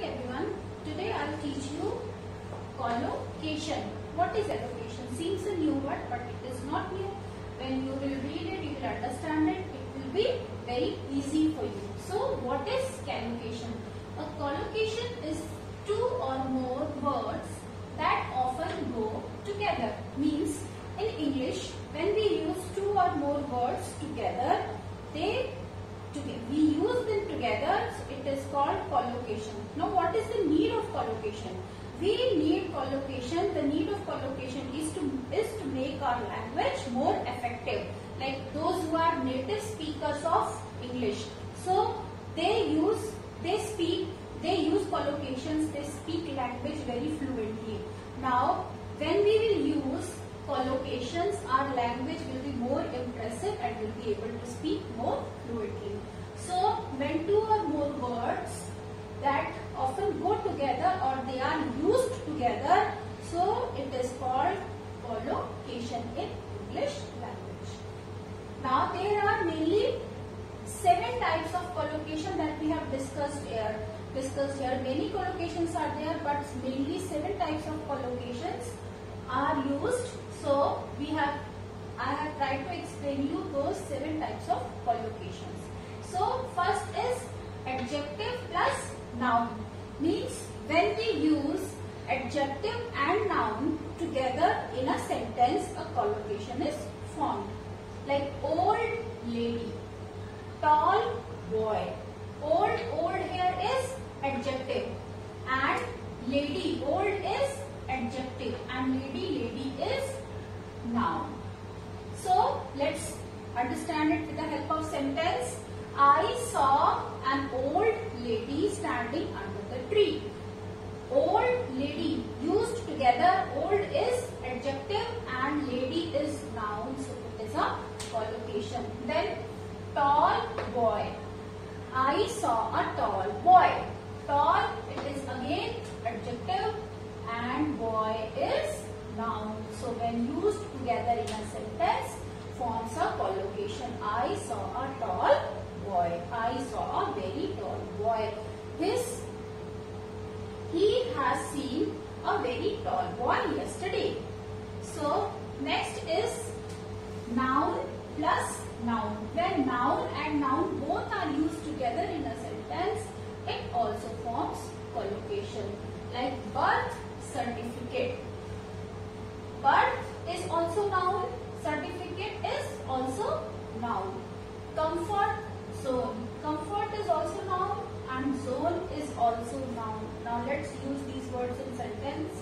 morning everyone. Today I'll teach you collocation. What is collocation? Seems a new word but it is not new. When you will read it, you will understand it. It will be very easy for you. So what is collocation? A collocation is two or more words that often go together. Means in English, when we use two or more words together, they together. We use them together, so it is called collocation. Now what is the need of collocation? We need collocation. The need of collocation is to is to make our language more effective. Like those who are native speakers of English. So they use they speak they use collocations, they speak language very fluently. Now when we will use collocations, our language will be more impressive and will be able to speak more fluently. So, when two or more words that often go together or they are used together, so it is called collocation in English language. Now, there are mainly seven types of collocation that we have discussed here. Discussed here. Many collocations are there, but mainly seven types of collocations are used so we have, I have tried to explain you those seven types of collocations. So first is adjective plus noun. Means when we use adjective and noun together in a sentence, a collocation is formed. Like old lady, tall boy. Old, old here is adjective and lady, old is adjective and lady, lady is noun so it is a collocation. Then tall boy. I saw a tall boy. Tall it is again adjective and boy is noun. So when used together in a sentence forms a collocation. I saw a tall boy. I saw a very tall boy. His he has seen a very tall boy yesterday. So next is noun plus noun. When noun and noun both are used together in a sentence, it also forms collocation. Like birth certificate. Birth is also noun. Certificate is also noun. Comfort zone. Comfort is also noun and zone is also noun. Now let's use these words in sentence.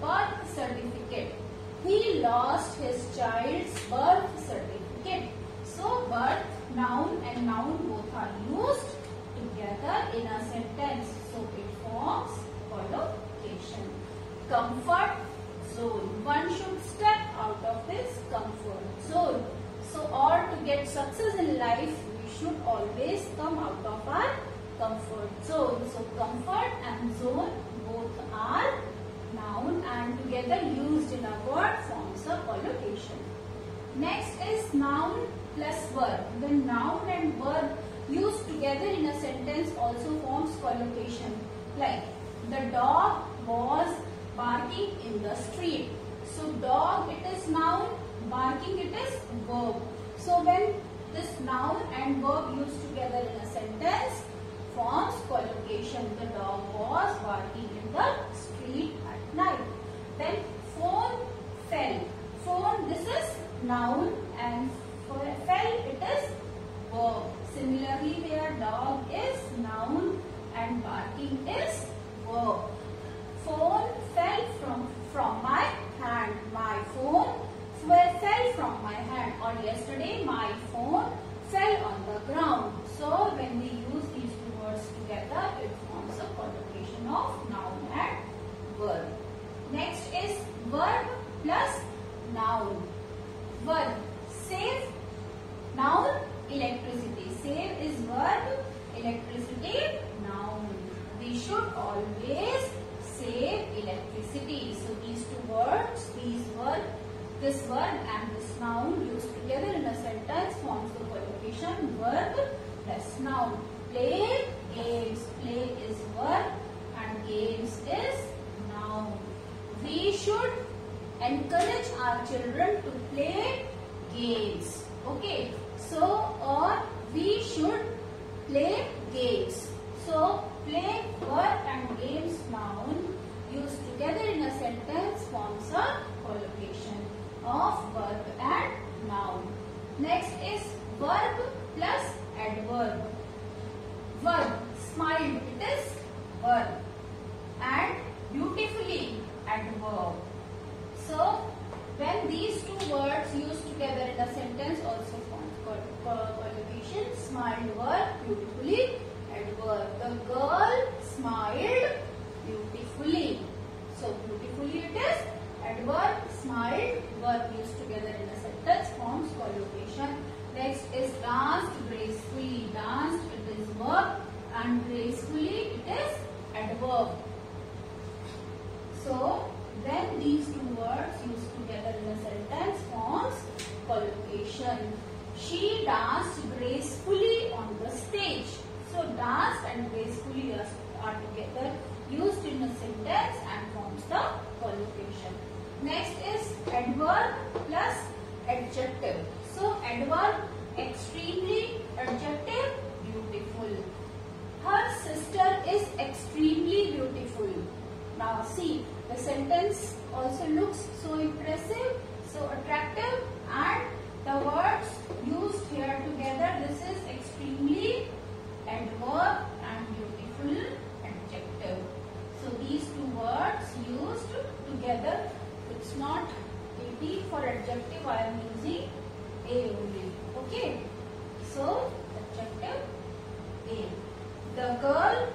Birth certificate. He lost his child's birth certificate. So birth, noun and noun both are used together in a sentence. So it forms collocation. Comfort zone. One should step out of his comfort zone. So or to get success in life, we should always come out of our comfort zone. So comfort and zone both are together used in a word forms a collocation. Next is noun plus verb. The noun and verb used together in a sentence also forms collocation. Like the dog was barking in the street. So dog it is noun, barking it is verb. So when this noun and verb used together in a should always save electricity. So these two words, these word, this word, and this noun used together in a sentence forms the collocation verb plus noun. Play games. Play is verb and games is noun. We should encourage our children to play games. Okay. So adverb. So, when these two words used together in a sentence also form collocation, smiled verb, beautifully, adverb. The girl smiled beautifully. So, beautifully it is adverb, smiled, verb used together in a sentence forms collocation. Next is danced gracefully. Danced it is verb and gracefully it is adverb. So, when these two words used together in a sentence forms collocation. She danced gracefully on the stage. So, danced and gracefully are together used in a sentence and forms the collocation. Next is adverb plus adjective. So adverb extremely, adjective beautiful. Her sister is extremely beautiful. Now see the sentence also looks so impressive, so attractive and the words used here together this is extremely adverb and beautiful adjective. So these two words used together it's not AP for adjective I am using A only. Okay. So adjective A. The girl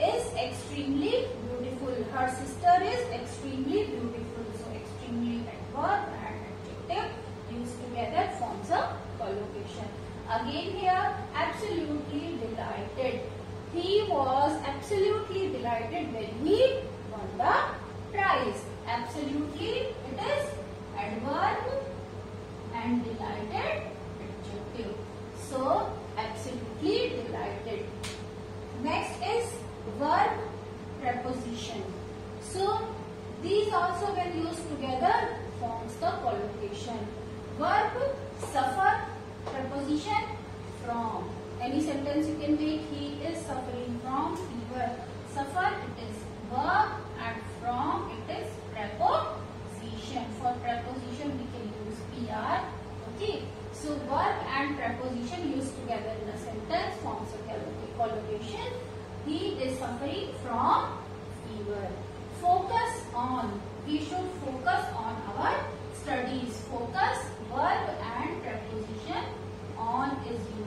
is extremely beautiful. Her sister is extremely beautiful. So extremely adverb and adjective used together forms a collocation. Again here absolutely delighted. He was absolutely delighted when he won the prize. Absolutely, it is adverb and delighted adjective. So, absolutely delighted. Next is verb preposition. So, these also when used together forms the collocation. Verb suffer preposition from. Any sentence you can take, he is suffering from fever. Suffer it is verb and from it is preposition. For preposition we can use PR. Okay. So verb and preposition used together in a sentence forms a collocation. He is suffering from fever. Focus on. We should focus on our studies. Focus, verb and preposition on is